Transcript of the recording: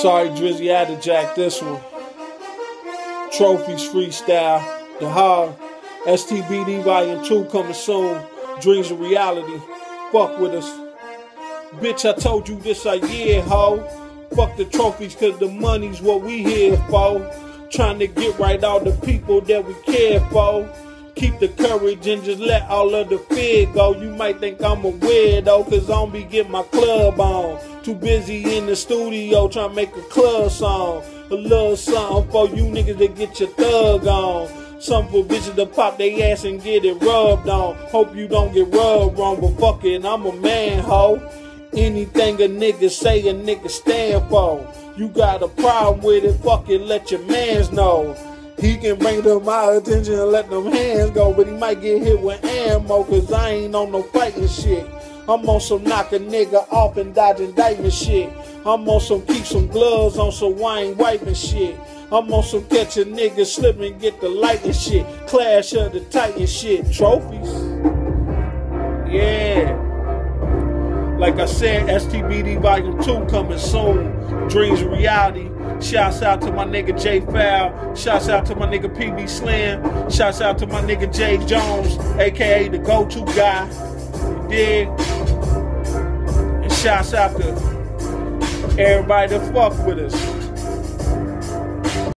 Sorry, Drizzy, I had to jack this one. Trophies freestyle. Da Hogg. STBD Volume 2 coming soon. Dreams of reality. Fuck with us. Bitch, I told you this a year, ho. Fuck the trophies, cause the money's what we here for. Trying to get right all the people that we care for. Keep the courage and just let all of the fear go. You might think I'm a weirdo, cause I don't be getting my club on. Too busy in the studio trying to make a club song. A little something for you niggas that get your thug on. Some for bitches to pop their ass and get it rubbed on. Hope you don't get rubbed wrong, but fuck it, I'm a man, ho. Anything a nigga say, a nigga stand for. You got a problem with it, fuck it, let your mans know. He can bring to my attention and let them hands go, but he might get hit with ammo, cause I ain't on no fighting shit. I'm on some knock a nigga off and dodge indictment shit. I'm on some keep some gloves on so I ain't wiping shit. I'm on some catch a nigga slip and get the lightning shit. Clash of the Titan shit. Trophies. Yeah. Like I said, STBD Volume 2 coming soon. Dreams of reality. Shouts out to my nigga Jay Fowl. Shouts out to my nigga PB Slim. Shouts out to my nigga Jay Jones, aka the go-to guy. You dig? And shouts out to everybody that fuck with us.